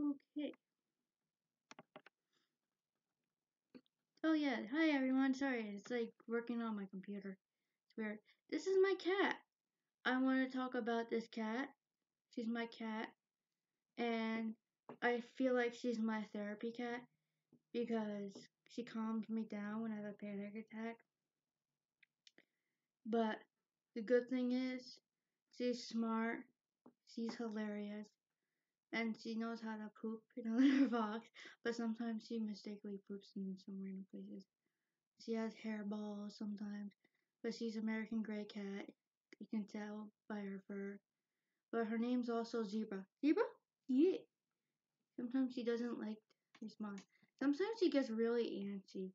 Okay. Oh yeah, hi everyone. Sorry, it's like working on my computer. It's weird. This is my cat. I want to talk about this cat. She's my cat. And I feel like she's my therapy cat because she calms me down when I have a panic attack. But the good thing is, she's smart, she's hilarious, and she knows how to poop in a litter box, but sometimes she mistakenly poops in some random places. She has hairballs sometimes, but she's American Gray Cat. You can tell by her fur. But her name's also Zebra. Zebra? Yeah. Sometimes she doesn't like respond. Sometimes she gets really antsy.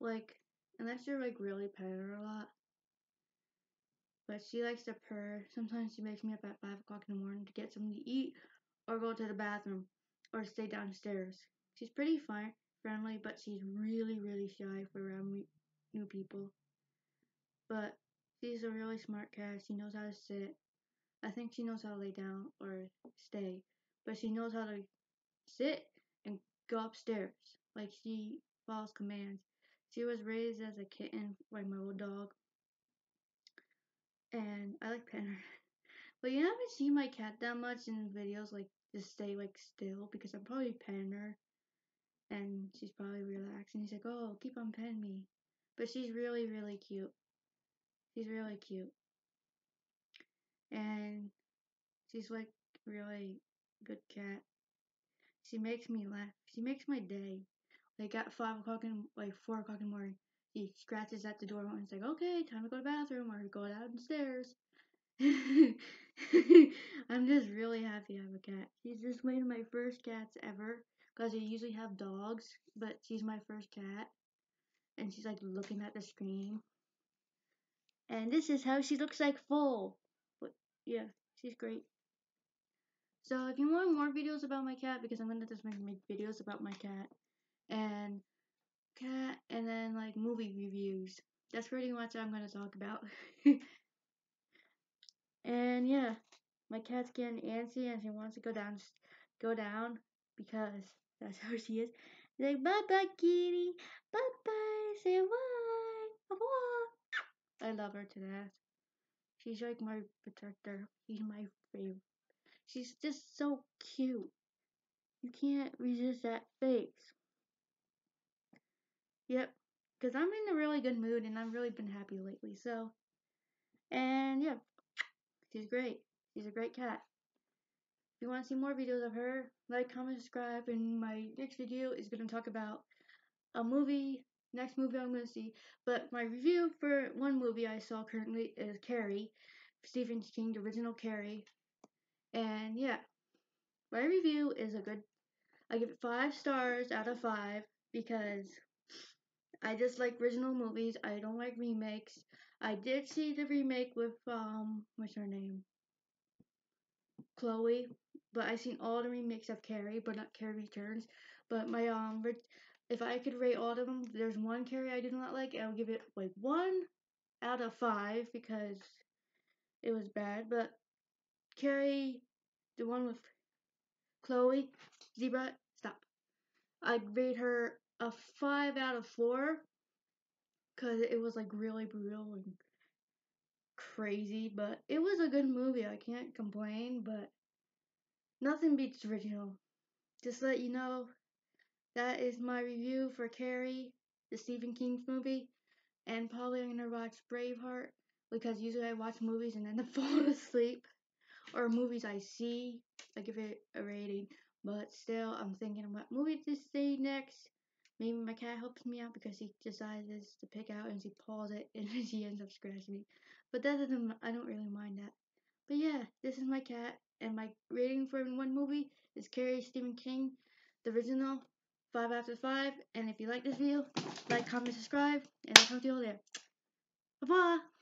Like, unless you're like really petting her a lot. But she likes to purr. Sometimes she makes me up at 5 o'clock in the morning to get something to eat or go to the bathroom or stay downstairs. She's pretty fun, friendly, but she's really, really shy for around new people. But she's a really smart cat. She knows how to sit. I think she knows how to lay down or stay, but she knows how to sit and go upstairs. Like she follows commands. She was raised as a kitten by my old dog, and I like petting her. But you haven't seen my cat that much in videos, like just stay like still because I'm probably petting her, and she's probably relaxing. He's like, "Oh, keep on petting me," but she's really, really cute. She's really cute, and she's like really good cat. She makes me laugh. She makes my day. Like at five o'clock in like four o'clock in the morning, he scratches at the door and it's like, okay, time to go to the bathroom or go downstairs. I'm just really happy I have a cat. She's just one of my first cats ever because I usually have dogs, but she's my first cat. And she's like looking at the screen. And this is how she looks like full. But yeah, she's great. So if you want more videos about my cat, because I'm gonna just make, make videos about my cat and cat and then like movie reviews. That's pretty much what I'm gonna talk about. and yeah, my cat's getting antsy and she wants to go down, go down because that's how she is. She's like bye bye kitty, bye bye, say bye, bye. I love her to death. She's like my protector. She's my favorite. She's just so cute. You can't resist that face. Yep, because I'm in a really good mood and I've really been happy lately. So, and yeah, she's great. She's a great cat. If you want to see more videos of her, like, comment, subscribe, and my next video is going to talk about a movie, next movie I'm going to see. But my review for one movie I saw currently is Carrie, Stephen King's original Carrie. And yeah, my review is a good, I give it 5 stars out of 5 because I just like original movies. I don't like remakes. I did see the remake with um what's her name? Chloe, but I've seen all the remakes of Carrie, but not Carrie Returns. But my um if I could rate all of them, there's one Carrie I did not like. I'll give it like one out of five because it was bad. But Carrie, the one with Chloe, Zebra. I'd rate her a five out of four because it was like really brutal and crazy, but it was a good movie. I can't complain, but nothing beats original. Just let you know, that is my review for Carrie, the Stephen King movie, and probably I'm gonna watch Braveheart because usually I watch movies and then I fall asleep, or movies I see, I give it a rating. But still, I'm thinking what movie to see next. Maybe my cat helps me out because he decides to pick out and he paws it and she ends up scratching me. But that doesn't, I don't really mind that. But yeah, this is my cat and my rating for one movie is Carrie Stephen King, the original, 5 after 5. And if you like this video, like, comment, subscribe, and I'll talk to you all there. Bye-bye!